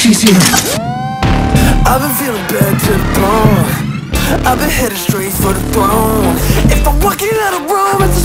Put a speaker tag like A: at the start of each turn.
A: She's here.
B: I've been feeling bad to the bone. I've been headed straight for the throne. If I'm walking out of room, it's